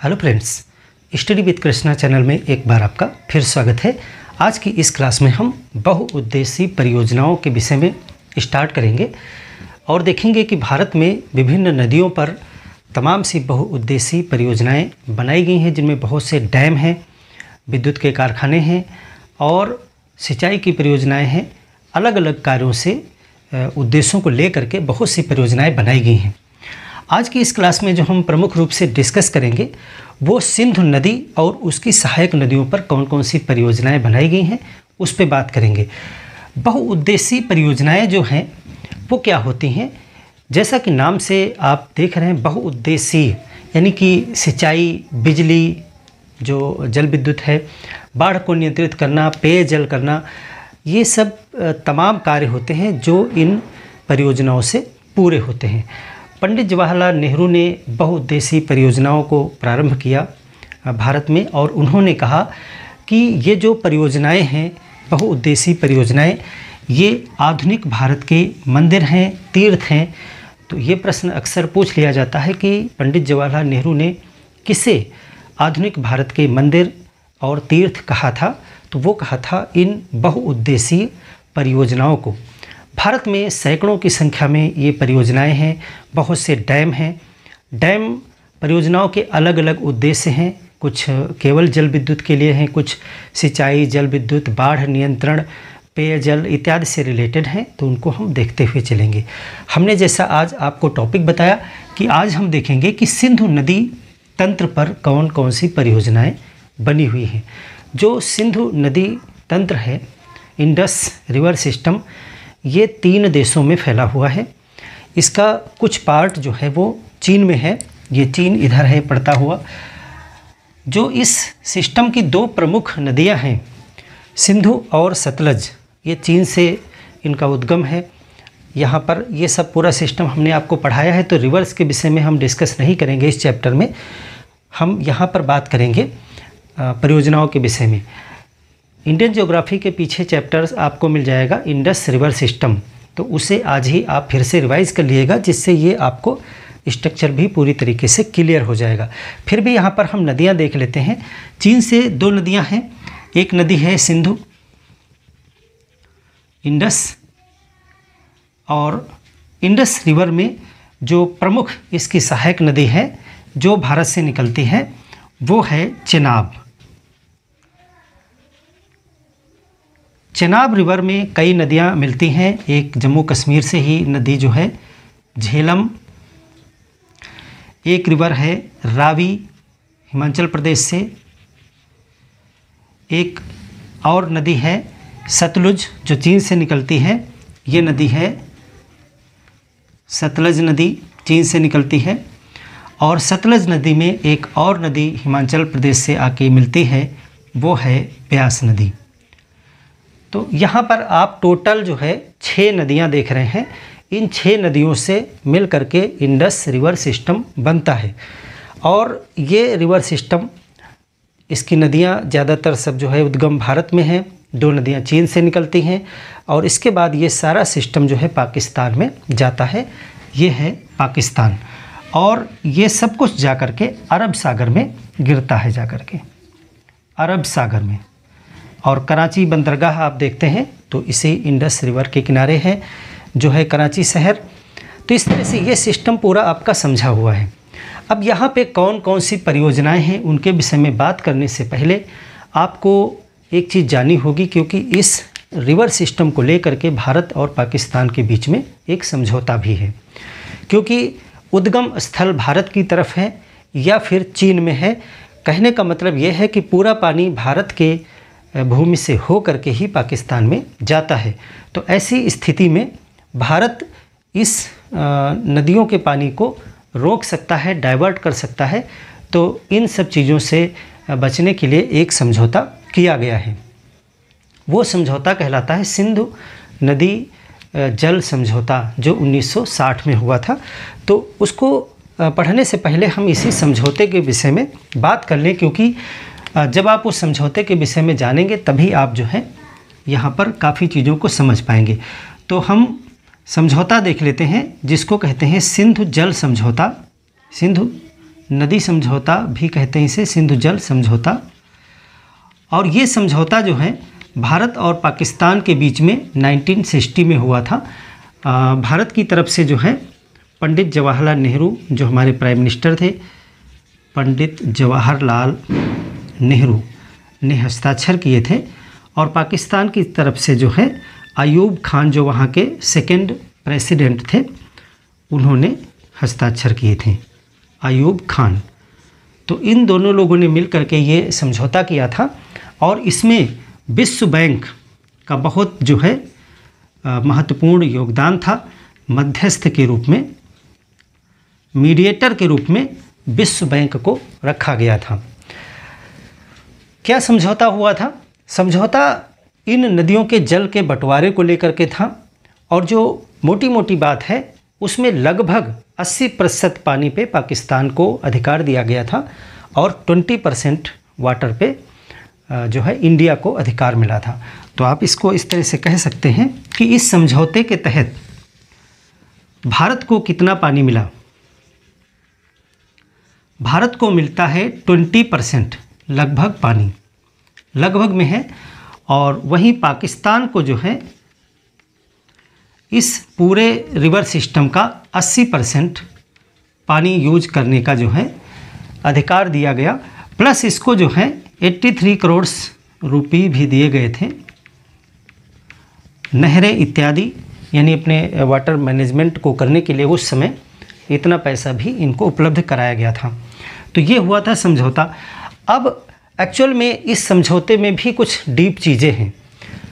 Hello friends, study with Krishna channel में एक बार आपका फिर स्वागत है। आज की इस क्लास में हम बहुउद्देशीय परियोजनाओं के विषय में स्टार्ट करेंगे और देखेंगे कि भारत में विभिन्न नदियों पर तमाम सी बहुउद्देशीय परियोजनाएँ बनाई गई हैं, जिनमें बहुत से डैम हैं, विद्युत के कारखाने हैं और सिंचाई की परियोजनाएँ हैं। अलग अलग कार्यों से उद्देश्यों को लेकर के बहुत सी परियोजनाएँ बनाई गई हैं। आज की इस क्लास में जो हम प्रमुख रूप से डिस्कस करेंगे, वो सिंधु नदी और उसकी सहायक नदियों पर कौन कौन सी परियोजनाएँ बनाई गई हैं, उस पर बात करेंगे। बहुउद्देशीय परियोजनाएँ जो हैं, वो क्या होती हैं? जैसा कि नाम से आप देख रहे हैं, बहुउद्देशीय, यानी कि सिंचाई, बिजली, जो जल विद्युत है, बाढ़ को नियंत्रित करना पेयजल करना, ये सब तमाम कार्य होते हैं जो इन परियोजनाओं से पूरे होते हैं। पंडित जवाहरलाल नेहरू ने बहुउद्देशीय परियोजनाओं को प्रारंभ किया भारत में, और उन्होंने कहा कि ये जो परियोजनाएँ हैं, बहुउद्देशीय परियोजनाएँ, ये आधुनिक भारत के मंदिर हैं, तीर्थ हैं तो ये प्रश्न अक्सर पूछ लिया जाता है कि पंडित जवाहरलाल नेहरू ने किसे आधुनिक भारत के मंदिर और तीर्थ कहा था तो वो कहा था इन बहुउद्देशीय परियोजनाओं को। भारत में सैकड़ों की संख्या में ये परियोजनाएँ हैं, बहुत से डैम हैं। डैम परियोजनाओं के अलग अलग उद्देश्य हैं। कुछ केवल जल विद्युत के लिए हैं, कुछ सिंचाई, जल विद्युत, बाढ़ नियंत्रण पेयजल इत्यादि से रिलेटेड हैं तो उनको हम देखते हुए चलेंगे। हमने जैसा आज आपको टॉपिक बताया कि आज हम देखेंगे कि सिंधु नदी तंत्र पर कौन कौन सी परियोजनाएँ बनी हुई हैं। जो सिंधु नदी तंत्र है इंडस रिवर सिस्टम ये तीन देशों में फैला हुआ है। इसका कुछ पार्ट जो है वो चीन में है। ये चीन इधर है, पड़ता हुआ। जो इस सिस्टम की दो प्रमुख नदियाँ हैं, सिंधु और सतलज, ये चीन से इनका उद्गम है। यहाँ पर ये सब पूरा सिस्टम हमने आपको पढ़ाया है तो रिवर्स के विषय में हम डिस्कस नहीं करेंगे इस चैप्टर में। हम यहाँ पर बात करेंगे परियोजनाओं के विषय में। इंडियन ज्योग्राफी के पीछे चैप्टर्स आपको मिल जाएगा इंडस रिवर सिस्टम तो उसे आज ही आप फिर से रिवाइज कर लिएगा, जिससे ये आपको स्ट्रक्चर भी पूरी तरीके से क्लियर हो जाएगा। फिर भी यहाँ पर हम नदियाँ देख लेते हैं। चीन से दो नदियाँ हैं। एक नदी है सिंधु इंडस और इंडस रिवर में जो प्रमुख इसकी सहायक नदी है, जो भारत से निकलती है, वो है चेनाब। चेनाब रिवर में कई नदियाँ मिलती हैं। एक जम्मू कश्मीर से ही नदी जो है, झेलम। एक रिवर है रावी, हिमाचल प्रदेश से। एक और नदी है सतलुज, जो चीन से निकलती है। ये नदी है, सतलज नदी चीन से निकलती है। और सतलज नदी में एक और नदी हिमाचल प्रदेश से आके मिलती है, वो है ब्यास नदी। तो यहाँ पर आप टोटल जो है छः नदियाँ देख रहे हैं। इन छः नदियों से मिल करके इंडस रिवर सिस्टम बनता है। और ये रिवर सिस्टम इसकी नदियाँ ज़्यादातर सब जो है उद्गम भारत में हैं। दो नदियाँ चीन से निकलती हैं और इसके बाद ये सारा सिस्टम जो है पाकिस्तान में जाता है। ये है पाकिस्तान। और ये सब कुछ जा कर के अरब सागर में गिरता है जा कर के। अरब सागर में। और कराची बंदरगाह आप देखते हैं तो इसे इंडस रिवर के किनारे है, जो है कराची शहर। तो इस तरह से ये सिस्टम पूरा आपका समझा हुआ है। अब यहाँ पे कौन कौन सी परियोजनाएँ हैं, उनके विषय में बात करने से पहले आपको एक चीज़ जानी होगी, क्योंकि इस रिवर सिस्टम को लेकर के भारत और पाकिस्तान के बीच में एक समझौता भी है। क्योंकि उद्गम स्थल भारत की तरफ़ है या फिर चीन में है, कहने का मतलब यह है कि पूरा पानी भारत के भूमि से हो करके ही पाकिस्तान में जाता है। तो ऐसी स्थिति में भारत इस नदियों के पानी को रोक सकता है, डाइवर्ट कर सकता है। तो इन सब चीज़ों से बचने के लिए एक समझौता किया गया है। वो समझौता कहलाता है सिंधु नदी जल समझौता, जो 1960 में हुआ था। तो उसको पढ़ने से पहले हम इसी समझौते के विषय में बात कर लें, क्योंकि जब आप उस समझौते के विषय में जानेंगे, तभी आप जो है, यहाँ पर काफ़ी चीज़ों को समझ पाएँगे। तो हम समझौता देख लेते हैं, जिसको कहते हैं सिंधु जल समझौता। सिंधु नदी समझौता भी कहते हैं इसे, सिंधु जल समझौता। और ये समझौता जो है, भारत और पाकिस्तान के बीच में 1960 में हुआ था। भारत की तरफ़ से जो है, पंडित जवाहरलाल नेहरू जो हमारे प्राइम मिनिस्टर थे, पंडित जवाहरलाल नेहरू ने हस्ताक्षर किए थे और पाकिस्तान की तरफ़ से जो है, अयूब खान जो वहाँ के सेकेंड प्रेसिडेंट थे, उन्होंने हस्ताक्षर किए थे, अयूब खान। तो इन दोनों लोगों ने मिल करके ये समझौता किया था और इसमें विश्व बैंक का बहुत जो है महत्वपूर्ण योगदान था। मध्यस्थ के रूप में मीडिएटर के रूप में विश्व बैंक को रखा गया था। क्या समझौता हुआ था? समझौता इन नदियों के जल के बंटवारे को लेकर के था और जो मोटी मोटी बात है, उसमें लगभग 80 प्रतिशत पानी पे पाकिस्तान को अधिकार दिया गया था और 20 परसेंट वाटर पे जो है इंडिया को अधिकार मिला था। तो आप इसको इस तरह से कह सकते हैं कि इस समझौते के तहत भारत को कितना पानी मिला? भारत को मिलता है ट्वेंटी परसेंट। लगभग पानी। लगभग में है और वहीं पाकिस्तान को जो है, इस पूरे रिवर सिस्टम का 80 परसेंट पानी यूज़ करने का जो है अधिकार दिया गया। प्लस इसको जो है 83 करोड़ रुपये भी दिए गए थे। नहरें इत्यादि, यानी अपने वाटर मैनेजमेंट को करने के लिए उस समय इतना पैसा भी इनको उपलब्ध कराया गया था। तो ये हुआ था समझौता। अब एक्चुअल में इस समझौते में भी कुछ डीप चीज़ें हैं।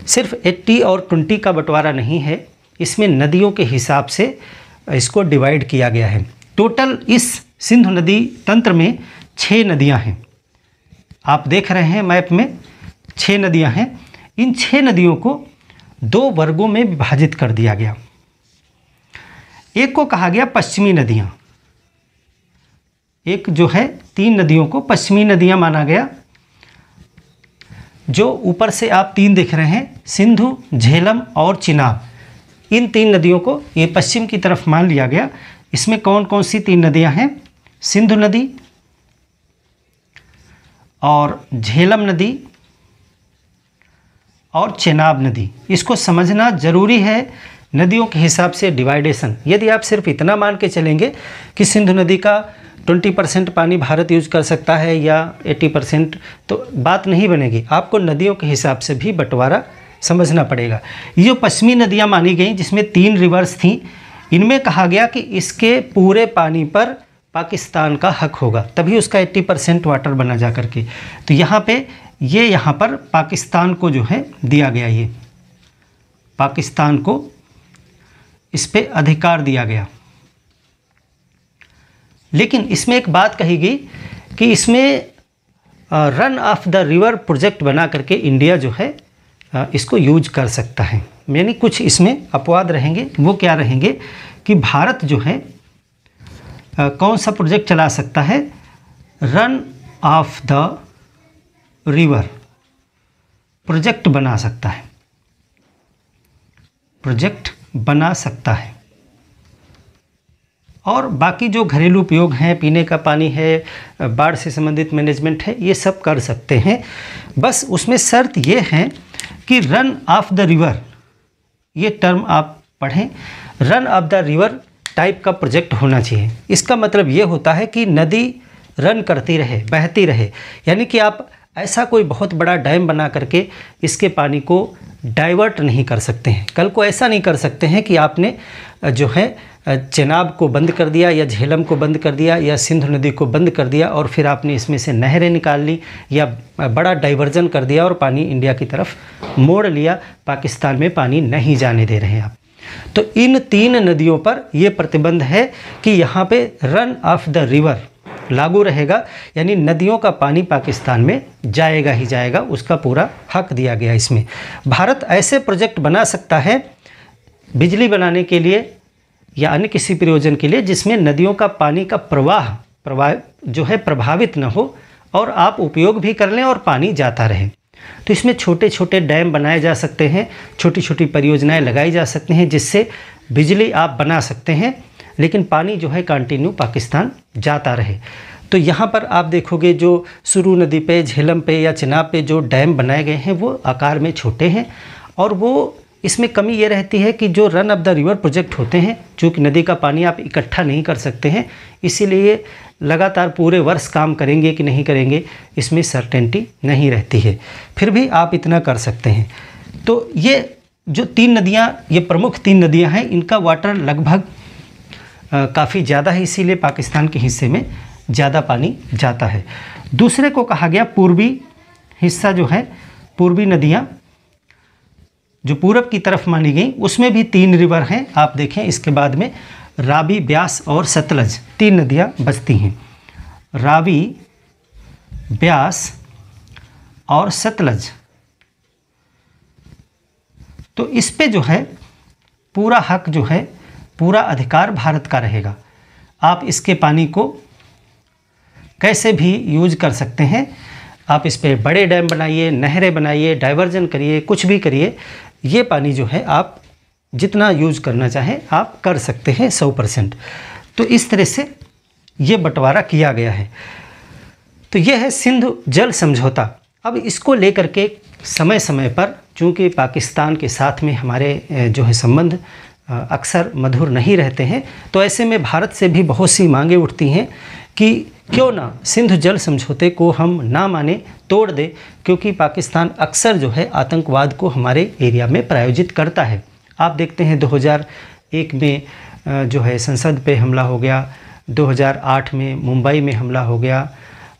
सिर्फ़ 80 और 20 का बंटवारा नहीं है, इसमें नदियों के हिसाब से इसको डिवाइड किया गया है। टोटल इस सिंधु नदी तंत्र में छः नदियाँ हैं। आप देख रहे हैं मैप में छः नदियाँ हैं। इन छः नदियों को दो वर्गों में विभाजित कर दिया गया। एक को कहा गया पश्चिमी नदियाँ। एक जो है तीन नदियों को, पश्चिमी नदियाँ माना गया, जो ऊपर से आप तीन देख रहे हैं, सिंधु, झेलम और चिनाब। इन तीन नदियों को ये पश्चिम की तरफ़ मान लिया गया। इसमें कौन कौन सी तीन नदियाँ हैं? सिंधु नदी और झेलम नदी और चेनाब नदी। इसको समझना ज़रूरी है नदियों के हिसाब से डिवाइडेशन यदि आप सिर्फ़ इतना मान के चलेंगे कि सिंधु नदी का 20 परसेंट पानी भारत यूज़ कर सकता है या 80 परसेंट तो बात नहीं बनेगी। आपको नदियों के हिसाब से भी बंटवारा समझना पड़ेगा। ये पश्चिमी नदियाँ मानी गई, जिसमें तीन रिवर्स थी। इनमें कहा गया कि इसके पूरे पानी पर पाकिस्तान का हक होगा। तभी उसका 80 परसेंट वाटर बना जा करके। तो यहाँ पे, ये यहाँ पर पाकिस्तान को जो है दिया गया ये। पाकिस्तान को इस पर अधिकार दिया गया। लेकिन इसमें एक बात कही गई कि इसमें run of the river project बना करके इंडिया जो है इसको यूज़ कर सकता है। यानी कुछ इसमें अपवाद रहेंगे, वो क्या रहेंगे कि भारत जो है कौन सा प्रोजेक्ट चला सकता है? Run of the river project बना सकता है। प्रोजेक्ट बना सकता है। और बाकी जो घरेलू उपयोग हैं, पीने का पानी है, बाढ़ से संबंधित मैनेजमेंट है, ये सब कर सकते हैं। बस उसमें शर्त ये है कि रन ऑफ़ द रिवर ये टर्म आप पढ़ें run of the river type का प्रोजेक्ट होना चाहिए। इसका मतलब ये होता है कि नदी रन करती रहे, बहती रहे। यानी कि आप ऐसा कोई बहुत बड़ा डैम बना करके इसके पानी को डाइवर्ट नहीं कर सकते हैं। कल को ऐसा नहीं कर सकते हैं कि आपने जो है चेनाब को बंद कर दिया या झेलम को बंद कर दिया या सिंधु नदी को बंद कर दिया और फिर आपने इसमें से नहरें निकाल ली या बड़ा डाइवर्जन कर दिया और पानी इंडिया की तरफ़ मोड़ लिया, पाकिस्तान में पानी नहीं जाने दे रहे आप। तो इन तीन नदियों पर यह प्रतिबंध है कि यहाँ पे रन ऑफ़ द रिवर लागू रहेगा, यानी नदियों का पानी पाकिस्तान में जाएगा ही जाएगा, उसका पूरा हक दिया गया इसमें। भारत ऐसे प्रोजेक्ट बना सकता है बिजली बनाने के लिए या अन्य किसी प्रयोजन के लिए, जिसमें नदियों का पानी का प्रवाह प्रवाह जो है प्रभावित न हो और आप उपयोग भी कर लें और पानी जाता रहे। तो इसमें छोटे छोटे डैम बनाए जा सकते हैं छोटी छोटी परियोजनाएँ लगाई जा सकती हैं, जिससे बिजली आप बना सकते हैं। लेकिन पानी जो है कंटिन्यू पाकिस्तान जाता रहे। तो यहाँ पर आप देखोगे जो सुरू नदी पे, झेलम पे या चिनाब पे जो डैम बनाए गए हैं, वो आकार में छोटे हैं और वो इसमें कमी ये रहती है कि जो run of the river project होते हैं चूँकि नदी का पानी आप इकट्ठा नहीं कर सकते हैं, इसीलिए लगातार पूरे वर्ष काम करेंगे कि नहीं करेंगे, इसमें सर्टेनिटी नहीं रहती है। फिर भी आप इतना कर सकते हैं। तो ये जो तीन नदियाँ, ये प्रमुख तीन नदियाँ हैं, इनका वाटर लगभग काफ़ी ज़्यादा है, इसीलिए पाकिस्तान के हिस्से में ज़्यादा पानी जाता है। दूसरे को कहा गया पूर्वी हिस्सा जो है, पूर्वी नदियाँ, जो पूरब की तरफ़ मानी गई, उसमें भी तीन रिवर हैं। आप देखें, इसके बाद में रावी, ब्यास और सतलज तीन नदियाँ बचती हैं। रावी, ब्यास और सतलज। तो इस पे जो है, पूरा हक जो है पूरा अधिकार भारत का रहेगा। आप इसके पानी को कैसे भी यूज़ कर सकते हैं। आप इस पर बड़े डैम बनाइए, नहरें बनाइए, डाइवर्जन करिए, कुछ भी करिए, ये पानी जो है आप जितना यूज़ करना चाहें, आप कर सकते हैं सौ परसेंट। तो इस तरह से ये बंटवारा किया गया है। तो यह है सिंधु जल समझौता। अब इसको लेकर के समय समय पर चूँकि पाकिस्तान के साथ में हमारे जो है संबंध अक्सर मधुर नहीं रहते हैं। तो ऐसे में भारत से भी बहुत सी मांगे उठती हैं कि क्यों ना सिंधु जल समझौते को हम ना माने, तोड़ दे, क्योंकि पाकिस्तान अक्सर जो है आतंकवाद को हमारे एरिया में प्रायोजित करता है। आप देखते हैं 2001 में जो है संसद पे हमला हो गया 2008 में मुंबई में हमला हो गया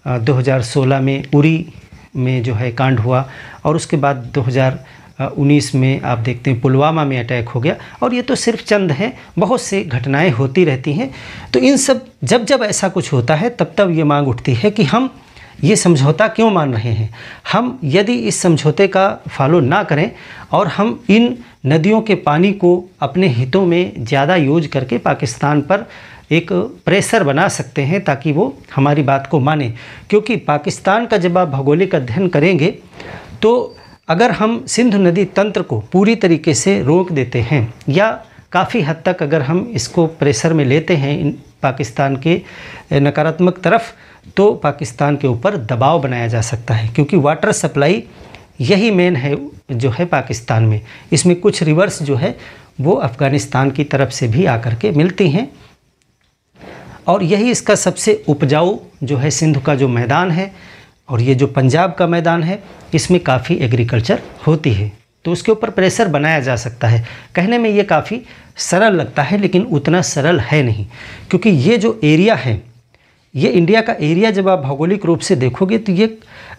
2016 में उरी में जो है कांड हुआ, और उसके बाद 2019 में आप देखते हैं पुलवामा में अटैक हो गया। और ये तो सिर्फ़ चंद हैं, बहुत से घटनाएँ होती रहती हैं। तो इन सब, जब जब ऐसा कुछ होता है, तब तब ये मांग उठती है कि हम ये समझौता क्यों मान रहे हैं? हम यदि इस समझौते का फॉलो ना करें और हम इन नदियों के पानी को अपने हितों में ज़्यादा यूज़ करके पाकिस्तान पर एक प्रेशर बना सकते हैं, ताकि वो हमारी बात को माने। क्योंकि पाकिस्तान का जब आप भौगोलिक अध्ययन करेंगे तो अगर हम सिंधु नदी तंत्र को पूरी तरीके से रोक देते हैं, या काफ़ी हद तक अगर हम इसको प्रेशर में लेते हैं पाकिस्तान के नकारात्मक तरफ़ तो पाकिस्तान के ऊपर दबाव बनाया जा सकता है, क्योंकि वाटर सप्लाई यही मेन है, जो है पाकिस्तान में। इसमें कुछ रिवर्स जो है, वो अफ़गानिस्तान की तरफ़ से भी आकर के मिलती हैं। और यही इसका सबसे उपजाऊ जो है सिंध का जो मैदान है और ये जो पंजाब का मैदान है, इसमें काफ़ी एग्रीकल्चर होती है। तो उसके ऊपर प्रेशर बनाया जा सकता है। कहने में ये काफ़ी सरल लगता है, लेकिन उतना सरल है नहीं। क्योंकि ये जो एरिया है, ये इंडिया का एरिया जब आप भौगोलिक रूप से देखोगे तो ये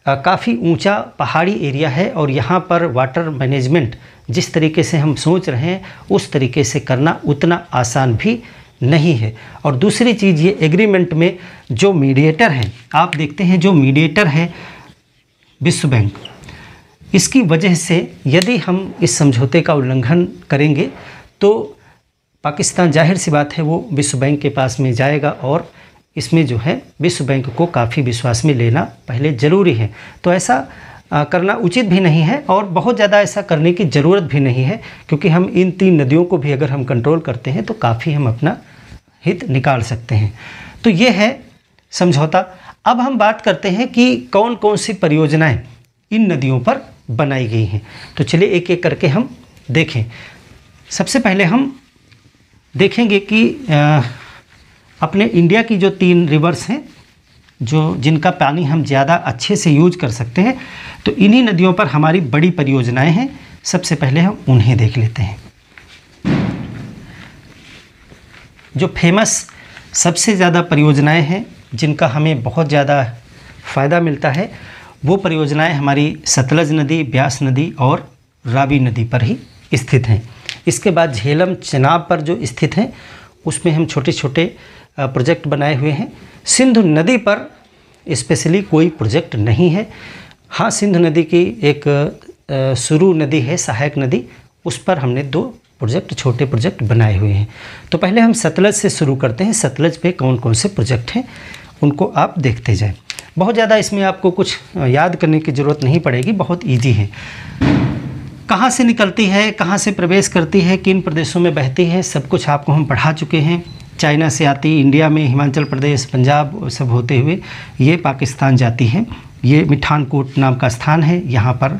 काफ़ी ऊँचा पहाड़ी एरिया है और यहाँ पर वाटर मैनेजमेंट जिस तरीके से हम सोच रहे हैं, उस तरीके से करना उतना आसान भी नहीं है। और दूसरी चीज़, ये एग्रीमेंट में जो मीडिएटर हैं, आप देखते हैं जो मीडिएटर है विश्व बैंक। इसकी वजह से यदि हम इस समझौते का उल्लंघन करेंगे तो पाकिस्तान ज़ाहिर सी बात है वो विश्व बैंक के पास में जाएगा और इसमें जो है विश्व बैंक को काफ़ी विश्वास में लेना पहले ज़रूरी है। तो ऐसा करना उचित भी नहीं है और बहुत ज़्यादा ऐसा करने की ज़रूरत भी नहीं है क्योंकि हम इन तीन नदियों को भी अगर हम कंट्रोल करते हैं तो काफ़ी हम अपना हित निकाल सकते हैं। तो ये है समझौता। अब हम बात करते हैं कि कौन कौन सी परियोजनाएँ इन नदियों पर बनाई गई हैं। तो चलिए एक एक करके हम देखें। सबसे पहले हम देखेंगे कि आ, अपने इंडिया की जो तीन रिवर्स हैं जो जिनका पानी हम ज़्यादा अच्छे से यूज़ कर सकते हैं तो इन्हीं नदियों पर हमारी बड़ी परियोजनाएँ हैं। सबसे पहले हम उन्हें देख लेते हैं। जो फ़ेमस सबसे ज़्यादा परियोजनाएँ हैं, जिनका हमें बहुत ज़्यादा फ़ायदा मिलता है, वो परियोजनाएँ हमारी सतलज नदी, ब्यास नदी और रावी नदी पर ही स्थित हैं। इसके बाद झेलम चनाब पर जो स्थित हैं, उसमें हम छोटे छोटे प्रोजेक्ट बनाए हुए हैं। सिंधु नदी पर स्पेशली कोई प्रोजेक्ट नहीं है। हाँ सिंधु नदी की एक शुरू नदी है, सहायक नदी। उस पर हमने दो प्रोजेक्ट, छोटे प्रोजेक्ट बनाए हुए हैं। तो पहले हम सतलज से शुरू करते हैं। सतलज पे कौन कौन से प्रोजेक्ट हैं, उनको आप देखते जाएँ। बहुत ज़्यादा इसमें आपको कुछ याद करने की ज़रूरत नहीं पड़ेगी, बहुत ईजी है। कहाँ से निकलती है, कहाँ से प्रवेश करती है, किन प्रदेशों में बहती है, सब कुछ आपको हम पढ़ा चुके हैं। चाइना से आती, इंडिया में, हिमाचल प्रदेश, पंजाब सब होते हुए ये पाकिस्तान जाती हैं। ये मिठानकोट नाम का स्थान है। यहाँ पर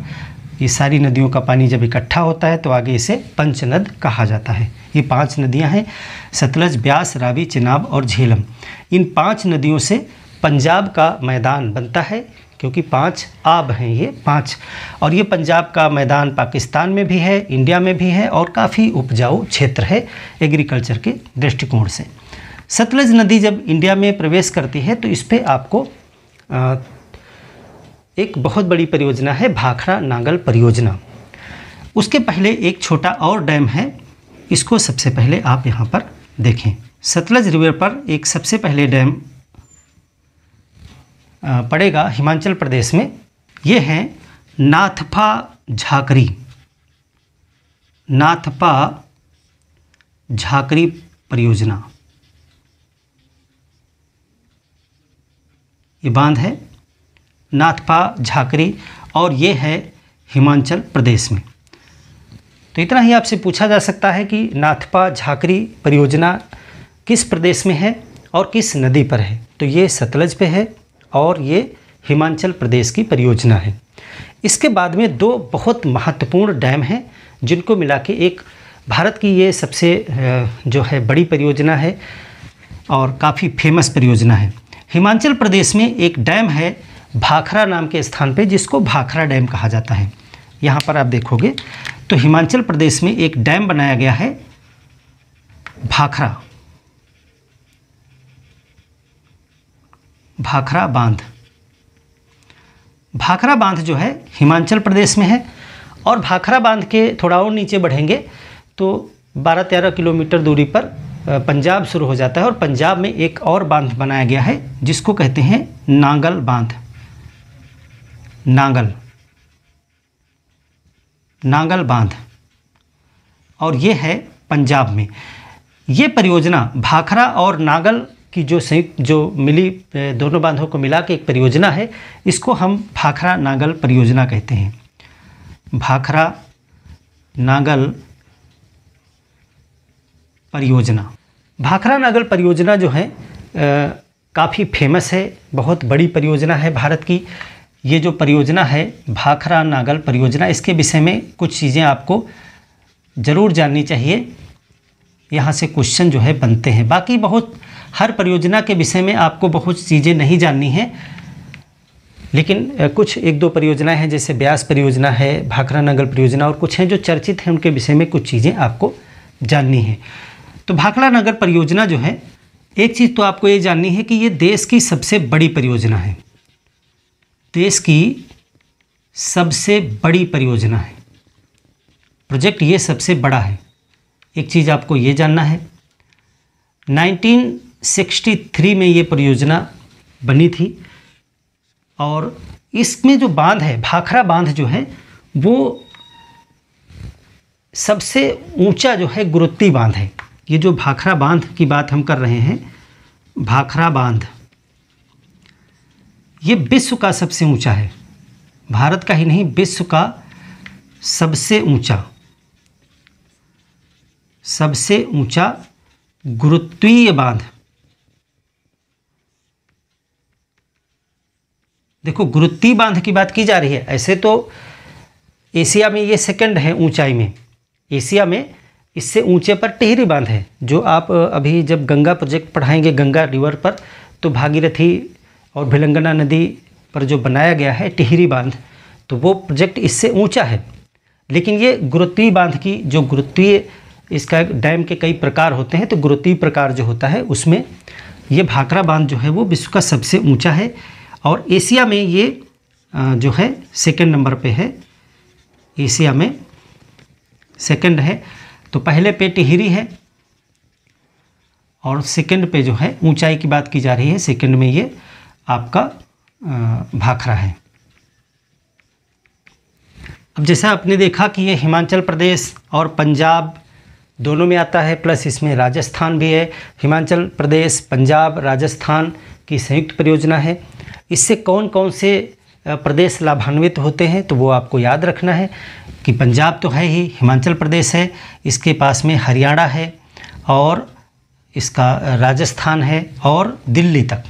ये सारी नदियों का पानी जब इकट्ठा होता है तो आगे इसे पंचनद कहा जाता है। ये पाँच नदियाँ हैं, सतलज, ब्यास, रावी, चिनाब और झेलम। इन पाँच नदियों से पंजाब का मैदान बनता है। क्योंकि पाँच आब हैं ये पाँच। और ये पंजाब का मैदान पाकिस्तान में भी है इंडिया में भी है और काफ़ी उपजाऊ क्षेत्र है एग्रीकल्चर के दृष्टिकोण से। सतलज नदी जब इंडिया में प्रवेश करती है तो इस पर आपको आ, एक बहुत बड़ी परियोजना है भाखड़ा नागल परियोजना। उसके पहले एक छोटा और डैम है इसको सबसे पहले आप यहाँ पर देखें। सतलज रिवर पर एक सबसे पहले डैम पड़ेगा हिमाचल प्रदेश में, ये हैं नाथपा झाकरी। नाथपा झाकरी परियोजना। ये बाँध है नाथपा झाकरी और ये है हिमाचल प्रदेश में। तो इतना ही आपसे पूछा जा सकता है कि नाथपा झाकरी परियोजना किस प्रदेश में है और किस नदी पर है। तो ये सतलज पे है और ये हिमाचल प्रदेश की परियोजना है। इसके बाद में दो बहुत महत्वपूर्ण डैम हैं, जिनको मिला के एक भारत की ये सबसे जो है बड़ी परियोजना है और काफ़ी फ़ेमस परियोजना है। हिमाचल प्रदेश में एक डैम है भाखरा नाम के स्थान पे, जिसको भाखरा डैम कहा जाता है। यहाँ पर आप देखोगे तो हिमाचल प्रदेश में एक डैम बनाया गया है भाखरा। भाखरा बाँध। भाखरा बाँध जो है, हिमाचल प्रदेश में है और भाखरा बाँध के थोड़ा और नीचे बढ़ेंगे तो 12-13 किलोमीटर दूरी पर पंजाब शुरू हो जाता है और पंजाब में एक और बाँध बनाया गया है, जिसको कहते हैं नांगल बाँध। नांगल। नांगल बाँध। और ये है पंजाब में। ये परियोजना भाखरा और नागल की जो संयुक्त, जो मिली दोनों बांधों को मिला के एक परियोजना है, इसको हम भाखरा नागल परियोजना कहते हैं। भाखरा नागल परियोजना। भाखरा नागल परियोजना जो है काफ़ी फ़ेमस है, बहुत बड़ी परियोजना है भारत की। ये जो परियोजना है, भाखरा नागल परियोजना, इसके विषय में कुछ चीज़ें आपको ज़रूर जाननी चाहिए। यहाँ से क्वेश्चन जो है बनते हैं। बाकी बहुत हर परियोजना के विषय में आपको बहुत चीज़ें नहीं जाननी हैं। लेकिन कुछ एक दो परियोजनाएँ हैं, जैसे ब्यास परियोजना है, भाखरा नगर परियोजना और कुछ हैं जो चर्चित हैं, उनके विषय में कुछ चीज़ें आपको जाननी है। तो भाखड़ा नगर परियोजना जो है, एक चीज़ तो आपको ये जाननी है कि ये देश की सबसे बड़ी परियोजना है। देश की सबसे बड़ी परियोजना है। प्रोजेक्ट ये सबसे बड़ा है। एक चीज़ आपको ये जानना है 1963 में ये परियोजना बनी थी। और इसमें जो बाँध है, भाखरा बाँध जो है, वो सबसे ऊँचा जो है गुरुत्ती बाँध है। ये जो भाखरा बाँध की बात हम कर रहे हैं, भाखरा बाँध, ये विश्व का सबसे ऊँचा है। भारत का ही नहीं, विश्व का सबसे ऊँचा सबसे ऊँचा गुरुत्वीय बाँध। देखो गुरुत्वीय बाँध की बात की जा रही है। ऐसे तो एशिया में ये सेकंड है ऊंचाई में। एशिया में इससे ऊँचे पर टिहरी बाँध है, जो आप अभी जब गंगा प्रोजेक्ट पढ़ाएँगे गंगा रिवर पर तो भागीरथी और भिलंगना नदी पर जो बनाया गया है टिहरी बाँध तो वो प्रोजेक्ट इससे ऊँचा है। लेकिन ये गुरुत्वीय बाँध की, जो गुरुत्वीय इसका डैम के कई प्रकार होते हैं तो गुरुत्वीय प्रकार जो होता है, उसमें ये भाखरा बाँध जो है, वो विश्व का सबसे ऊँचा है। और एशिया में ये जो है सेकंड नंबर पे है। एशिया में सेकंड है। तो पहले पे टिहरी है और सेकंड पे जो है ऊंचाई की बात की जा रही है। सेकंड में ये आपका भाखरा है। अब जैसा आपने देखा कि ये हिमाचल प्रदेश और पंजाब दोनों में आता है, प्लस इसमें राजस्थान भी है। हिमाचल प्रदेश, पंजाब, राजस्थान की संयुक्त परियोजना है। इससे कौन कौन से प्रदेश लाभान्वित होते हैं तो वो आपको याद रखना है कि पंजाब तो है ही, हिमाचल प्रदेश है, इसके पास में हरियाणा है और इसका राजस्थान है और दिल्ली तक।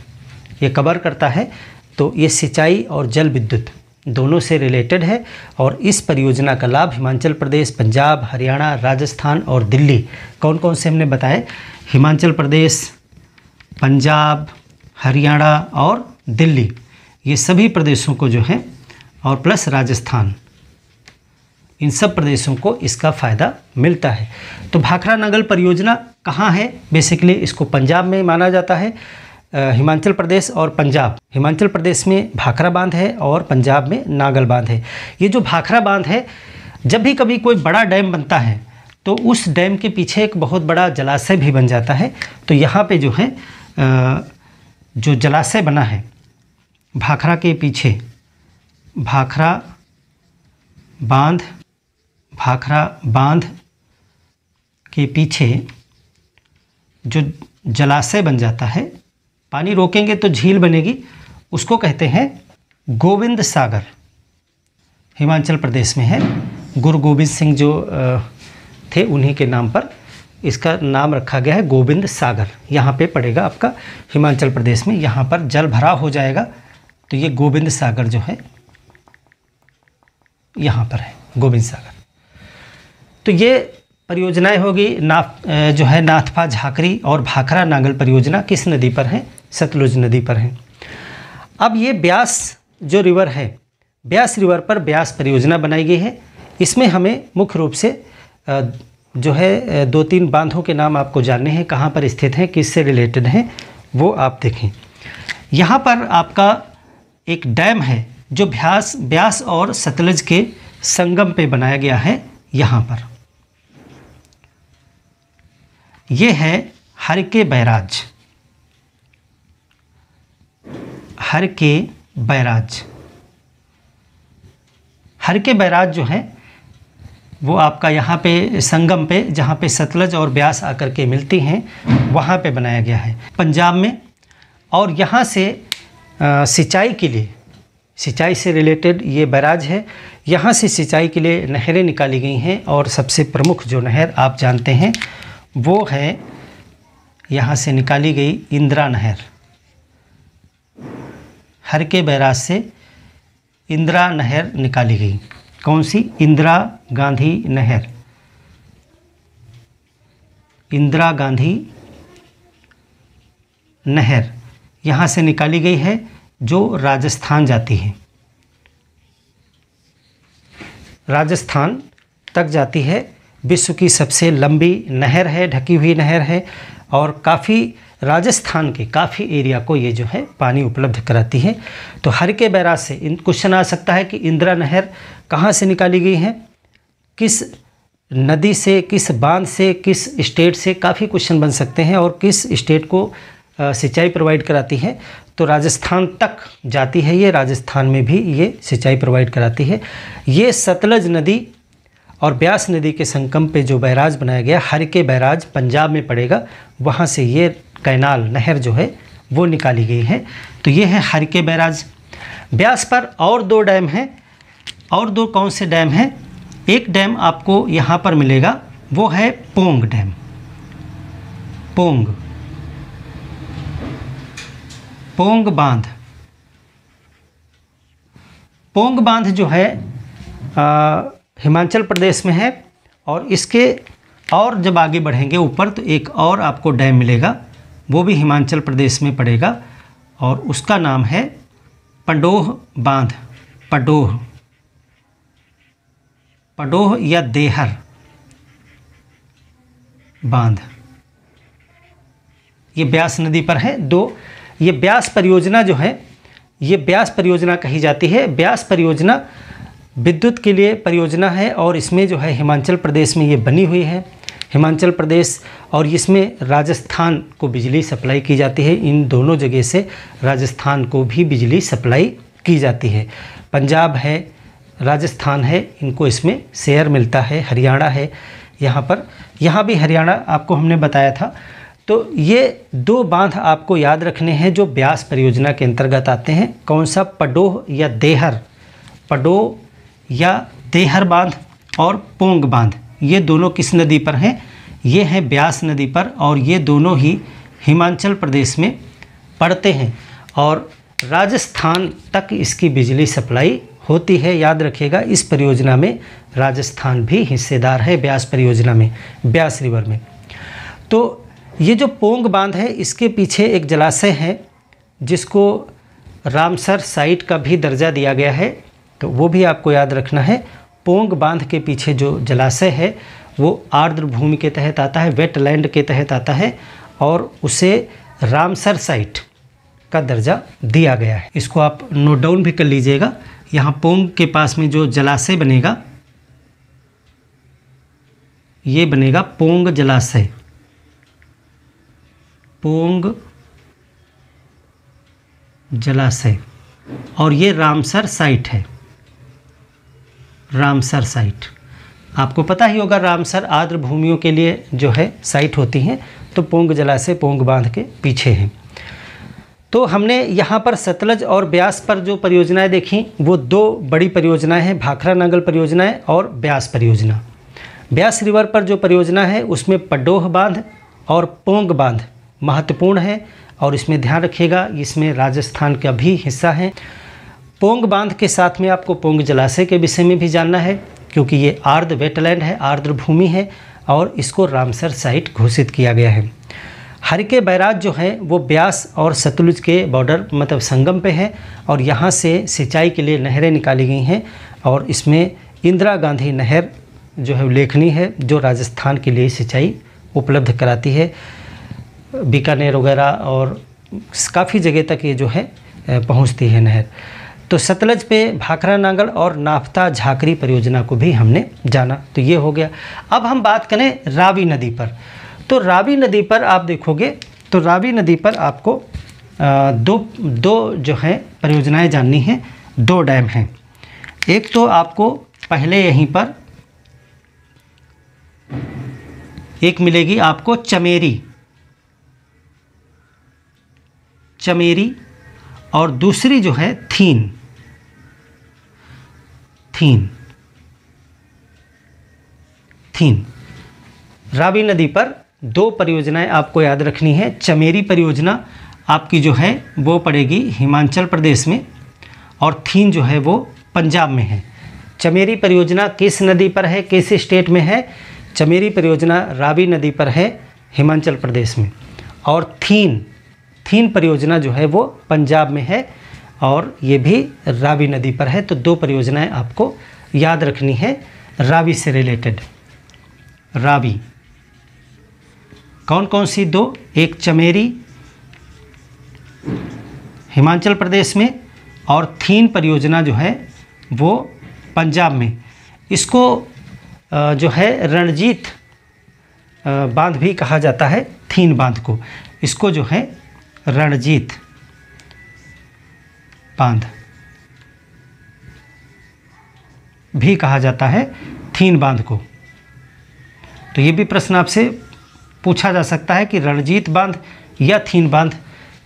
ये कवर करता है तो ये सिंचाई और जल विद्युत दोनों से रिलेटेड है और इस परियोजना का लाभ हिमाचल प्रदेश, पंजाब, हरियाणा, राजस्थान और दिल्ली कौन कौन से हमने बताए? हिमाचल प्रदेश, पंजाब, हरियाणा और दिल्ली, ये सभी प्रदेशों को जो है, और प्लस राजस्थान, इन सब प्रदेशों को इसका फ़ायदा मिलता है। तो भाखड़ा नागल परियोजना कहाँ है? बेसिकली इसको पंजाब में माना जाता है हिमाचल प्रदेश और पंजाब। हिमाचल प्रदेश में भाखरा बाँध है और पंजाब में नागल बाँध है। ये जो भाखरा बाँध है, जब भी कभी कोई बड़ा डैम बनता है तो उस डैम के पीछे एक बहुत बड़ा जलाशय भी बन जाता है। तो यहाँ पे जो है जो जलाशय बना है भाखड़ा के पीछे। भाखरा बाँध भाखरा बाँध के पीछे जो जलाशय बन जाता है, पानी रोकेंगे तो झील बनेगी, उसको कहते हैं गोविंद सागर। हिमाचल प्रदेश में है। गुरु गोविंद सिंह जो थे, उन्हीं के नाम पर इसका नाम रखा गया है गोविंद सागर। यहाँ पे पड़ेगा आपका हिमाचल प्रदेश में, यहाँ पर जल भरा हो जाएगा। तो ये गोविंद सागर जो है, यहाँ पर है, गोविंद सागर। तो ये परियोजनाएँ होगी ना जो है नाथपा झाकरी और भाखरा नांगल परियोजना किस नदी पर है? सतलुज नदी पर है। अब ये ब्यास जो रिवर है, ब्यास रिवर पर ब्यास परियोजना बनाई गई है। इसमें हमें मुख्य रूप से जो है दो तीन बांधों के नाम आपको जानने हैं, कहाँ पर स्थित हैं, किससे रिलेटेड हैं, वो आप देखें। यहाँ पर आपका एक डैम है, जो ब्यास ब्यास और सतलज के संगम पे बनाया गया है यहाँ पर। ये है हर के बैराज। हर के बैराज। हर के बैराज जो है, वो आपका यहाँ पे संगम पे, जहाँ पे सतलज और ब्यास आकर के मिलती हैं, वहाँ पे बनाया गया है। पंजाब में और यहाँ से सिंचाई के लिए। सिंचाई से रिलेटेड ये बैराज है। यहाँ से सिंचाई के लिए नहरें निकाली गई हैं और सबसे प्रमुख जो नहर आप जानते हैं, वो है यहाँ से निकाली गई इंदिरा नहर। हर के बैराज से इंदिरा नहर निकाली गई। कौन सी? इंदिरा गांधी नहर। इंदिरा गांधी नहर। यहाँ से निकाली गई है, जो राजस्थान जाती है। राजस्थान तक जाती है। विश्व की सबसे लंबी नहर है, ढकी हुई नहर है, और काफ़ी राजस्थान के काफ़ी एरिया को ये जो है पानी उपलब्ध कराती है। तो हर के बैराज से इन क्वेश्चन आ सकता है कि इंदिरा नहर कहाँ से निकाली गई है? किस नदी से, किस बाँध से, किस स्टेट से? काफ़ी क्वेश्चन बन सकते हैं और किस स्टेट को सिंचाई प्रोवाइड कराती है तो राजस्थान तक जाती है ये, राजस्थान में भी ये सिंचाई प्रोवाइड कराती है। ये सतलज नदी और ब्यास नदी के संगम पे जो बैराज बनाया गया हर के बैराज पंजाब में पड़ेगा, वहाँ से ये कैनाल, नहर जो है, वो निकाली गई है। तो ये है हर के बैराज। ब्यास पर और दो डैम हैं। और दो कौन से डैम हैं? एक डैम आपको यहाँ पर मिलेगा, वो है पोंग डैम। पोंग। पोंग बाँध। पोंग बाँध जो है हिमाचल प्रदेश में है और इसके और जब आगे बढ़ेंगे ऊपर तो एक और आपको डैम मिलेगा, वो भी हिमाचल प्रदेश में पड़ेगा और उसका नाम है पडोह बाँध। पडोह। पडोह या देहर बाँध। ये ब्यास नदी पर है, दो ये ब्यास परियोजना जो है, ये ब्यास परियोजना कही जाती है। ब्यास परियोजना विद्युत के लिए परियोजना है और इसमें जो है हिमाचल प्रदेश में ये बनी हुई है। हिमाचल प्रदेश और इसमें राजस्थान को बिजली सप्लाई की जाती है। इन दोनों जगह से राजस्थान को भी बिजली सप्लाई की जाती है। पंजाब है, राजस्थान है, इनको इसमें शेयर मिलता है। हरियाणा है, यहाँ पर। यहाँ भी हरियाणा आपको हमने बताया था। तो ये दो बाँध आपको याद रखने हैं जो ब्यास परियोजना के अंतर्गत आते हैं। कौन सा? पडोह या देहर। पडोह या देहर बाँध और पोंग बाँध। ये दोनों किस नदी पर हैं? ये हैं ब्यास नदी पर और ये दोनों ही हिमाचल प्रदेश में पड़ते हैं। और राजस्थान तक इसकी बिजली सप्लाई होती है। याद रखिएगा, इस परियोजना में राजस्थान भी हिस्सेदार है ब्यास परियोजना में, ब्यास रिवर में। तो ये जो पोंग बाँध है, इसके पीछे एक जलाशय है, जिसको रामसर साइट का भी दर्जा दिया गया है। तो वो भी आपको याद रखना है। पोंग बाँध के पीछे जो जलाशय है, वो आर्द्र भूमि के तहत आता है वेटलैंड के तहत आता है, और उसे रामसर साइट का दर्जा दिया गया है। इसको आप नोट डाउन भी कर लीजिएगा। यहाँ पोंग के पास में जो जलाशय बनेगा, ये बनेगा पोंग जलाशय। पोंग जलाशय। और ये रामसर साइट है। रामसर साइट आपको पता ही होगा रामसर आर्द्र भूमियों के लिए जो है साइट होती हैं तो पोंग जलाशय, पोंग बाँध के पीछे हैं। तो हमने यहाँ पर सतलज और ब्यास पर जो परियोजनाएँ देखी, वो दो बड़ी परियोजनाएँ हैं, भाखरा नांगल परियोजनाएँ और ब्यास परियोजना। ब्यास रिवर पर जो परियोजना है, उसमें पडोह बाँध और पोंग बाँध। महत्वपूर्ण है और इसमें ध्यान रखिएगा, इसमें राजस्थान का भी हिस्सा है। पोंग बाँध के साथ में आपको पोंग जलाशय के विषय में भी जानना है, क्योंकि ये आर्द्र वेटलैंड है, आर्द्र भूमि है और इसको रामसर साइट घोषित किया गया है। हरिके बैराज जो है, वो ब्यास और सतलुज के बॉर्डर मतलब संगम पे है और यहाँ से सिंचाई के लिए नहरें निकाली गई हैं और इसमें इंदिरा गांधी नहर जो है, उल्लेखनीय है, जो राजस्थान के लिए सिंचाई उपलब्ध कराती है। बीकानेर वगैरह और काफ़ी जगह तक ये जो है पहुँचती है नहर। तो सतलज पे भाखरा नांगल और नाफ्ता झाकरी परियोजना को भी हमने जाना। तो ये हो गया। अब हम बात करें रावी नदी पर। तो रावी नदी पर आप देखोगे तो रावी नदी पर आपको दो दो जो है परियोजनाएँ जाननी हैं। दो डैम हैं। एक तो आपको पहले यहीं पर एक मिलेगी आपको चमेरी। चमेरी और दूसरी जो है थीन। थीन। थीन। रावी नदी पर दो परियोजनाएँ आपको याद रखनी है। चमेरी परियोजना आपकी जो है वो पड़ेगी हिमाचल प्रदेश में और थीन जो है वो पंजाब में है। चमेरी परियोजना किस नदी पर है, किस स्टेट में है? चमेरी परियोजना रावी नदी पर है हिमाचल प्रदेश में और थीन थीन परियोजना जो है वो पंजाब में है और ये भी रावी नदी पर है तो दो परियोजनाएँ आपको याद रखनी है। रावी से रिलेटेड रावी। कौन कौन सी दो? एक चमेरी, हिमाचल प्रदेश में, और थीन परियोजना जो है वो पंजाब में। इसको जो है रणजीत बाँध भी कहा जाता है थीन बाँध को। इसको जो है रणजीत बाँध। भी कहा जाता है थीन बाँध को। तो ये भी प्रश्न आपसे पूछा जा सकता है कि रणजीत बाँध या थीन बाँध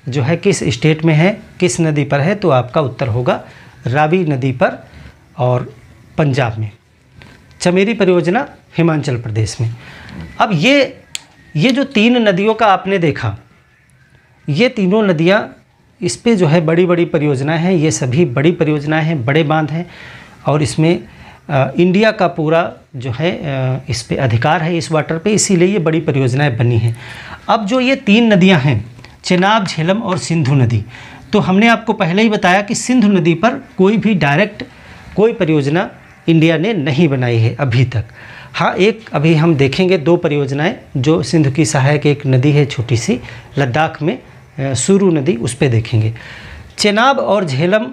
जो है किस स्टेट में है, किस नदी पर है तो आपका उत्तर होगा रावी नदी पर और पंजाब में। चमेरी परियोजना हिमाचल प्रदेश में। अब ये ये जो तीन नदियों का आपने देखा ये तीनों नदियाँ इस पे जो है बड़ी बड़ी परियोजनाएँ हैं, ये सभी बड़ी परियोजनाएँ हैं, बड़े बाँध हैं, और इसमें इंडिया का पूरा जो है इस पे अधिकार है इस वाटर पे, इसीलिए ये बड़ी परियोजनाएँ बनी हैं। अब जो ये तीन नदियाँ हैं, चेनाब, झेलम और सिंधु नदी तो हमने आपको पहले ही बताया कि सिंधु नदी पर कोई भी डायरेक्ट कोई परियोजना इंडिया ने नहीं बनाई है अभी तक। हाँ एक, अभी हम देखेंगे दो परियोजनाएँ, जो सिंधु की सहायक एक नदी है छोटी सी, लद्दाख में सुरू नदी उस पर देखेंगे। चेनाब और झेलम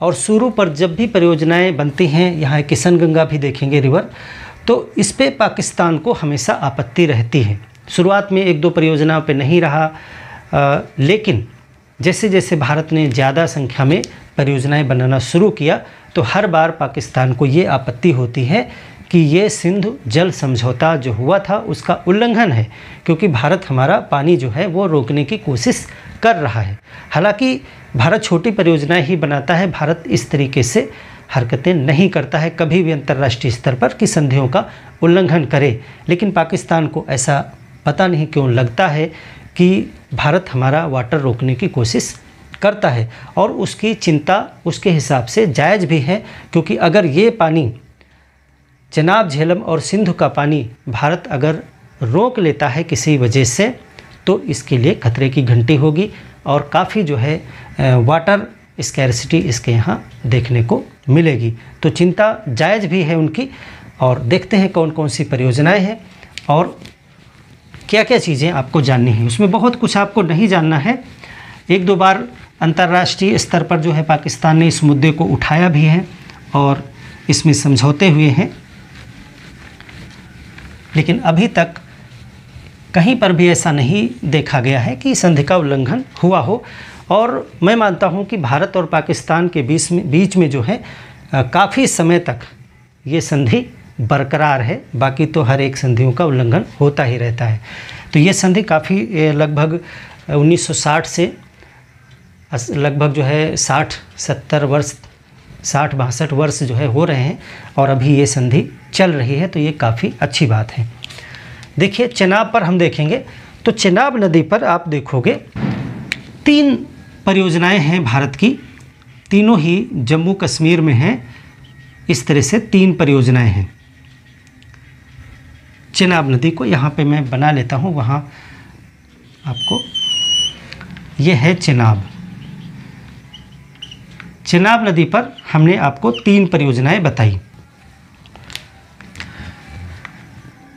और सुरू पर जब भी परियोजनाएँ बनती हैं यहाँ किशन गंगा भी देखेंगे रिवर तो इस पर पाकिस्तान को हमेशा आपत्ति रहती है। शुरुआत में एक दो परियोजनाओं पे नहीं रहा आ, लेकिन जैसे जैसे भारत ने ज़्यादा संख्या में परियोजनाएँ बनाना शुरू किया तो हर बार पाकिस्तान को ये आपत्ति होती है कि ये सिंधु जल समझौता जो हुआ था, उसका उल्लंघन है, क्योंकि भारत हमारा पानी जो है, वो रोकने की कोशिश कर रहा है। हालाँकि भारत छोटी परियोजनाएँ ही बनाता है, भारत इस तरीके से हरकतें नहीं करता है, कभी भी अंतर्राष्ट्रीय स्तर पर कि संधियों का उल्लंघन करे। लेकिन पाकिस्तान को ऐसा पता नहीं क्यों लगता है कि भारत हमारा वाटर रोकने की कोशिश करता है। और उसकी चिंता उसके हिसाब से जायज़ भी है, क्योंकि अगर ये पानी चनाब झेलम और सिंधु का पानी भारत अगर रोक लेता है किसी वजह से तो इसके लिए खतरे की घंटी होगी और काफ़ी जो है वाटर स्कैरसिटी इसके यहाँ देखने को मिलेगी। तो चिंता जायज़ भी है उनकी और देखते हैं कौन कौन सी परियोजनाएँ हैं और क्या क्या चीज़ें आपको जाननी है। उसमें बहुत कुछ आपको नहीं जानना है। एक दो बार अंतर्राष्ट्रीय स्तर पर जो है पाकिस्तान ने इस मुद्दे को उठाया भी है और इसमें समझौते हुए हैं। लेकिन अभी तक कहीं पर भी ऐसा नहीं देखा गया है कि संधि का उल्लंघन हुआ हो। और मैं मानता हूँ कि भारत और पाकिस्तान के बीच में बीच में जो है काफ़ी समय तक ये संधि बरकरार है। बाकी तो हर एक संधियों का उल्लंघन होता ही रहता है। तो ये संधि काफ़ी लगभग 1960 से लगभग जो है 60 70 वर्ष, साठ, बासठ वर्ष जो है हो रहे हैं। और अभी ये संधि चल रही है तो ये काफ़ी अच्छी बात है। देखिए, चेनाब पर हम देखेंगे। तो चेनाब नदी पर आप देखोगे, तीन परियोजनाएँ हैं भारत की। तीनों ही जम्मू कश्मीर में हैं। इस तरह से तीन परियोजनाएँ हैं। चेनाब नदी को यहाँ पे मैं बना लेता हूँ, वहाँ आपको ये है चेनाब। चेनाब नदी पर हमने आपको तीन परियोजनाएँ बताई।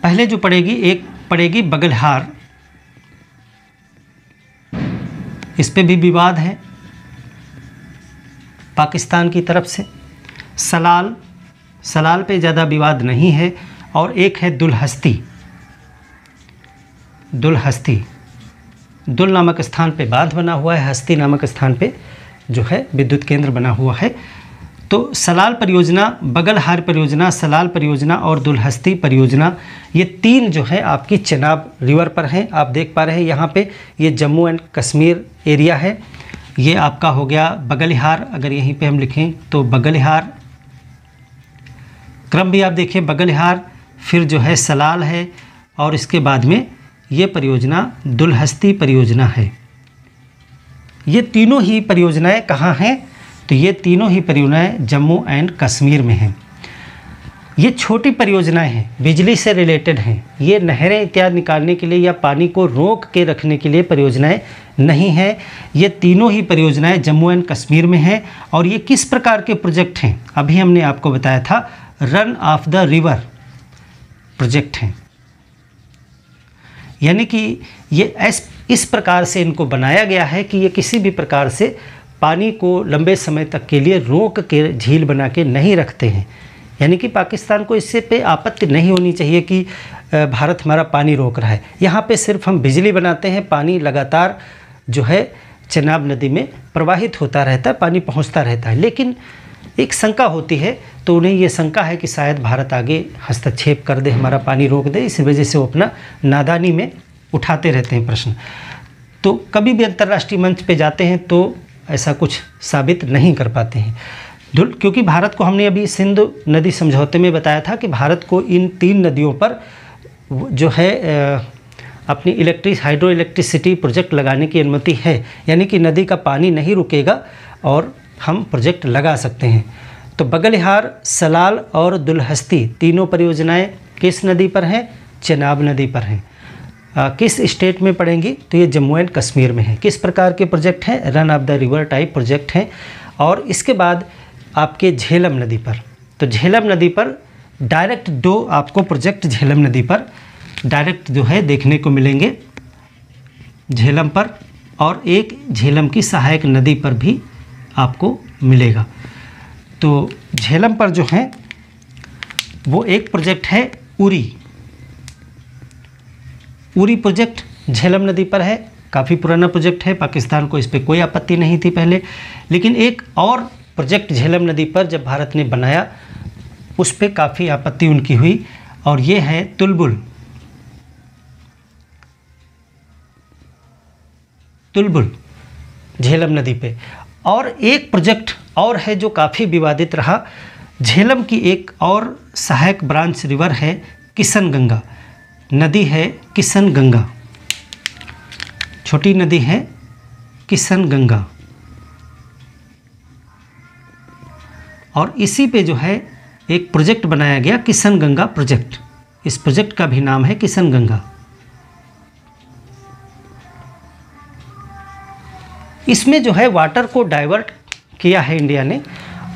पहले जो पड़ेगी, एक पड़ेगी बगलहार। इस पे भी विवाद है। पाकिस्तान की तरफ़ से सलाल सलाल पे ज़्यादा विवाद नहीं है और एक है दुलहस्ती। दुलहस्ती। दुल नामक स्थान पे बाँध बना हुआ है, हस्ती नामक स्थान पे जो है विद्युत केंद्र बना हुआ है। तो सलाल परियोजना, बगलहार परियोजना, सलाल परियोजना और दुलहस्ती परियोजना, ये तीन जो है आपकी चनाब रिवर पर हैं। आप देख पा रहे हैं यहाँ पे ये जम्मू एंड कश्मीर एरिया है। ये आपका हो गया बगलिहार, अगर यहीं पे हम लिखें तो बगलिहार। क्रम भी आप देखिए, बगलिहार, फिर जो है सलाल है और इसके बाद में ये परियोजना, दुलहस्ती परियोजना है। ये तीनों ही परियोजनाएँ कहाँ हैं? तो ये तीनों ही परियोजनाएँ जम्मू एंड कश्मीर में हैं। ये छोटी परियोजनाएँ हैं, बिजली से रिलेटेड हैं। ये नहरें इत्यादि निकालने के लिए या पानी को रोक के रखने के लिए परियोजनाएँ नहीं हैं। ये तीनों ही परियोजनाएँ जम्मू एंड कश्मीर में हैं और ये किस प्रकार के प्रोजेक्ट हैं, अभी हमने आपको बताया था run of the river project हैं। यानी कि ये इस इस प्रकार से इनको बनाया गया है कि ये किसी भी प्रकार से पानी को लंबे समय तक के लिए रोक के झील बना के नहीं रखते हैं। यानी कि पाकिस्तान को इससे पे आपत्ति नहीं होनी चाहिए कि भारत हमारा पानी रोक रहा है। यहाँ पे सिर्फ़ हम बिजली बनाते हैं, पानी लगातार जो है चनाब नदी में प्रवाहित होता रहता है, पानी पहुँचता रहता है। लेकिन एक शंका होती है तो उन्हें ये शंका है कि शायद भारत आगे हस्तक्षेप कर दे, हमारा पानी रोक दे। इस वजह से वो अपना नादानी में उठाते रहते हैं प्रश्न। तो कभी भी अंतर्राष्ट्रीय मंच पे जाते हैं तो ऐसा कुछ साबित नहीं कर पाते हैं। क्योंकि भारत को हमने अभी सिंधु नदी समझौते में बताया था कि भारत को इन तीन नदियों पर जो है अपनी इलेक्ट्रिक हाइड्रो इलेक्ट्रिसिटी प्रोजेक्ट लगाने की अनुमति है। यानी कि नदी का पानी नहीं रुकेगा और हम प्रोजेक्ट लगा सकते हैं। तो बगलिहार, सलाल और दुलहस्ती तीनों परियोजनाएँ किस नदी पर हैं? चनाब नदी पर हैं। किस स्टेट में पड़ेंगी तो ये जम्मू एंड कश्मीर में है। किस प्रकार के प्रोजेक्ट हैं? Run of the river type project हैं। और इसके बाद आपके झेलम नदी पर। तो झेलम नदी पर डायरेक्ट दो आपको प्रोजेक्ट झेलम नदी पर डायरेक्ट जो है देखने को मिलेंगे। झेलम पर और एक झेलम की सहायक नदी पर भी आपको मिलेगा। तो झेलम पर जो है वो एक प्रोजेक्ट है उरी। उरी प्रोजेक्ट झेलम नदी पर है, काफ़ी पुराना प्रोजेक्ट है, पाकिस्तान को इस पर कोई आपत्ति नहीं थी पहले। लेकिन एक और प्रोजेक्ट झेलम नदी पर जब भारत ने बनाया, उस पर काफ़ी आपत्ति उनकी हुई, और ये है तुलबुल। तुलबुल झेलम नदी पे। और एक प्रोजेक्ट और है जो काफ़ी विवादित रहा, झेलम की एक और सहायक ब्रांच रिवर है किशन गंगा नदी है किशन गंगा। छोटी नदी है किशन गंगा। और इसी पे जो है एक प्रोजेक्ट बनाया गया, किशन गंगा प्रोजेक्ट। इस प्रोजेक्ट का भी नाम है किशन गंगा। इसमें जो है वाटर को डाइवर्ट किया है इंडिया ने।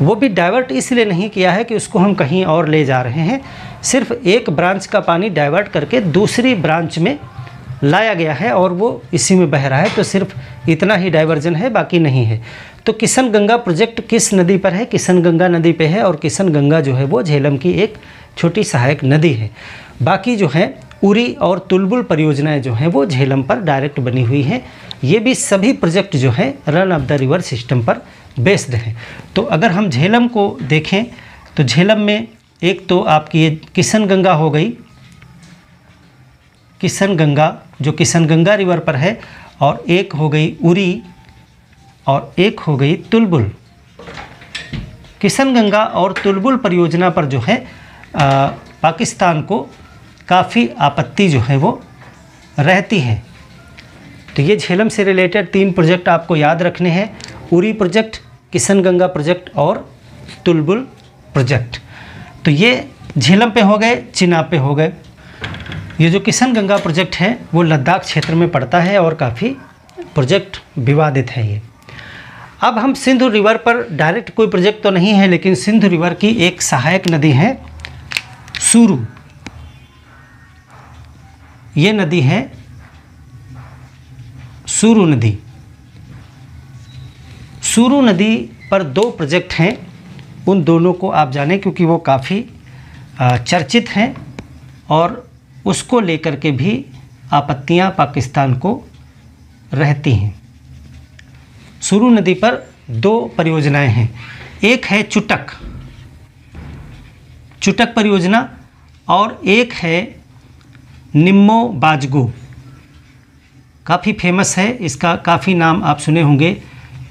वो भी डाइवर्ट इसलिए नहीं किया है कि उसको हम कहीं और ले जा रहे हैं। सिर्फ़ एक ब्रांच का पानी डाइवर्ट करके दूसरी ब्रांच में लाया गया है और वो इसी में बह रहा है तो सिर्फ़ इतना ही डाइवर्जन है, बाकी नहीं है। तो किशन गंगा प्रोजेक्ट किस नदी पर है? किशन गंगा नदी पे है और किशन गंगा जो है वो झेलम की एक छोटी सहायक नदी है। बाकी जो है, उरी और तुलबुल परियोजनाएँ जो हैं, वो झेलम पर डायरेक्ट बनी हुई हैं। ये भी सभी प्रोजेक्ट जो हैं, run of the river system पर बेस्ड हैं। तो अगर हम झेलम को देखें तो झेलम में एक तो आपकी ये किशन गंगा हो गई। किशन गंगा जो किशन गंगा रिवर पर है और एक हो गई उरी और एक हो गई तुलबुल। किशन गंगा और तुलबुल परियोजना पर जो है आ, पाकिस्तान को काफ़ी आपत्ति जो है वो रहती है। तो ये झेलम से रिलेटेड तीन प्रोजेक्ट आपको याद रखने हैं। उरी प्रोजेक्ट किशन गंगा प्रोजेक्ट और तुलबुल प्रोजेक्ट। तो ये झेलम पे हो गए, चिनाब पे हो गए। ये जो किशन गंगा प्रोजेक्ट है, वो लद्दाख क्षेत्र में पड़ता है और काफ़ी प्रोजेक्ट विवादित है ये। अब हम सिंधु रिवर पर डायरेक्ट कोई प्रोजेक्ट तो नहीं है, लेकिन सिंधु रिवर की एक सहायक नदी है, सूरू। ये नदी है सूरू नदी। सूरू नदी पर दो प्रोजेक्ट हैं। उन दोनों को आप जानें क्योंकि वो काफ़ी चर्चित हैं और उसको लेकर के भी आपत्तियाँ पाकिस्तान को रहती हैं। सूरू नदी पर दो परियोजनाएँ हैं। एक है चुटक। चुटक परियोजना और एक है निम्मो बाजगो। काफ़ी फ़ेमस है, इसका काफ़ी नाम आप सुने होंगे,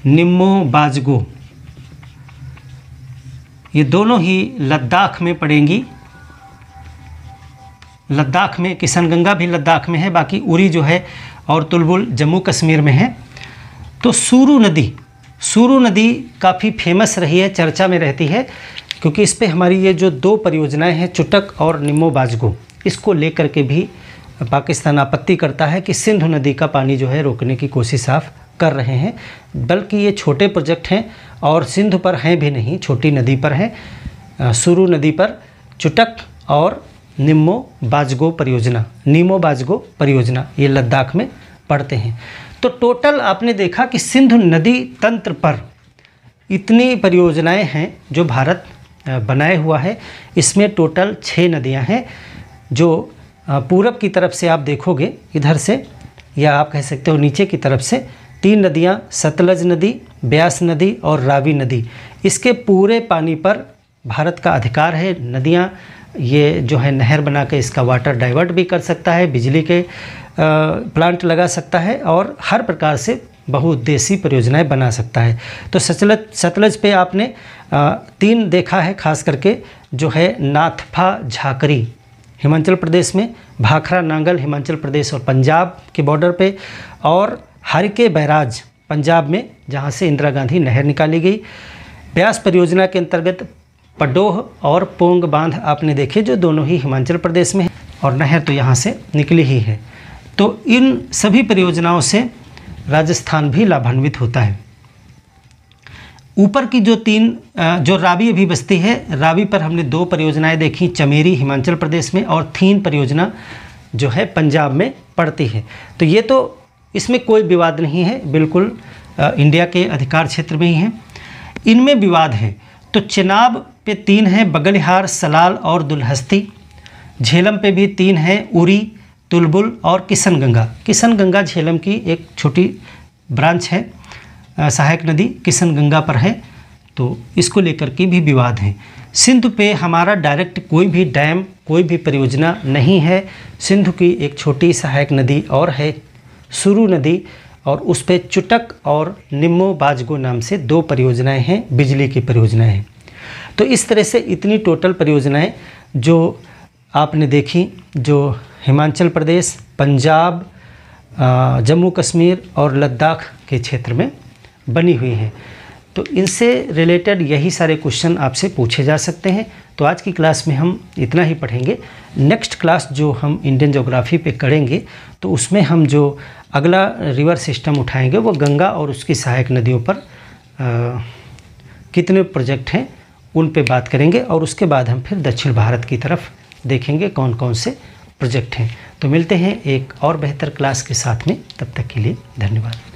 निम्मो बाजगो। ये दोनों ही लद्दाख में पड़ेंगी। लद्दाख में किशनगंगा भी लद्दाख में है, बाकी उरी जो है और तुलबुल जम्मू कश्मीर में है। तो सूरू नदी सूरू नदी काफ़ी फ़ेमस रही है, चर्चा में रहती है, क्योंकि इस पर हमारी ये जो दो परियोजनाएँ हैं, चुटक और निम्मो बाजगो, इसको लेकर के भी पाकिस्तान आपत्ति करता है कि सिंधु नदी का पानी जो है रोकने की कोशिश आप कर रहे हैं, बल्कि ये छोटे प्रोजेक्ट हैं और सिंध पर हैं भी नहीं, छोटी नदी पर हैं सुरू नदी पर चुटक और निम्मो बाजगो परियोजना नीमो बाजगो परियोजना, ये लद्दाख में पड़ते हैं। तो टोटल आपने देखा कि सिंधु नदी तंत्र पर इतनी परियोजनाएँ हैं जो भारत बनाए हुआ है। इसमें टोटल छः नदियाँ हैं जो पूरब की तरफ़ से आप देखोगे, इधर से, या आप कह सकते हो नीचे की तरफ़ से तीन नदियाँ, सतलज नदी, ब्यास नदी और रावी नदी। इसके पूरे पानी पर भारत का अधिकार है। नदियाँ, ये जो है नहर बना के इसका वाटर डाइवर्ट भी कर सकता है, बिजली के प्लांट लगा सकता है और हर प्रकार से बहुउद्देशीय परियोजनाएँ बना सकता है। तो सतलज सतलज पे आपने तीन देखा है, खास करके जो है नाथफा झाकरी, हिमाचल प्रदेश में, भाखरा नांगल, हिमाचल प्रदेश और पंजाब के बॉर्डर पे और हरके बैराज पंजाब में, जहाँ से इंदिरा गांधी नहर निकाली गई। ब्यास परियोजना के अंतर्गत पडोह और पोंग बाँध आपने देखे, जो दोनों ही हिमाचल प्रदेश में है, और नहर तो यहाँ से निकली ही है। तो इन सभी परियोजनाओं से राजस्थान भी लाभान्वित होता है। ऊपर की जो तीन जो रावी अभी बस्ती है, रावी पर हमने दो परियोजनाएँ देखी, चमेरी हिमाचल प्रदेश में और थीन परियोजना जो है पंजाब में पड़ती है। तो ये तो इसमें कोई विवाद नहीं है, बिल्कुल इंडिया के अधिकार क्षेत्र में ही है। इनमें विवाद है। तो चेनाब पे तीन हैं बगलिहार, सलाल और दुलहस्ती। झेलम पे भी तीन हैं उरी, तुलबुल और किशन गंगा किशन गंगा झेलम की एक छोटी ब्रांच है सहायक नदी किशन गंगा पर है। तो इसको लेकर के भी विवाद हैं। सिंधु पे हमारा डायरेक्ट कोई भी डैम, कोई भी परियोजना नहीं है। सिंधु की एक छोटी सहायक नदी और है सुरु नदी और उस पर चुटक और निम्मो बाजगो नाम से दो परियोजनाएँ हैं, बिजली की परियोजनाएँ हैं। तो इस तरह से इतनी टोटल परियोजनाएँ जो आपने देखी, जो हिमाचल प्रदेश, पंजाब जम्मू कश्मीर और लद्दाख के क्षेत्र में बनी हुई हैं। तो इनसे रिलेटेड यही सारे क्वेश्चन आपसे पूछे जा सकते हैं। तो आज की क्लास में हम इतना ही पढ़ेंगे। नेक्स्ट क्लास जो हम इंडियन जोग्राफ़ी पे करेंगे तो उसमें हम जो अगला रिवर सिस्टम उठाएँगे वो गंगा और उसकी सहायक नदियों पर आ, कितने प्रोजेक्ट हैं उन पे बात करेंगे और उसके बाद हम फिर दक्षिण भारत की तरफ़ देखेंगे कौन कौन से प्रोजेक्ट हैं। तो मिलते हैं एक और बेहतर क्लास के साथ में तब तक के लिए धन्यवाद।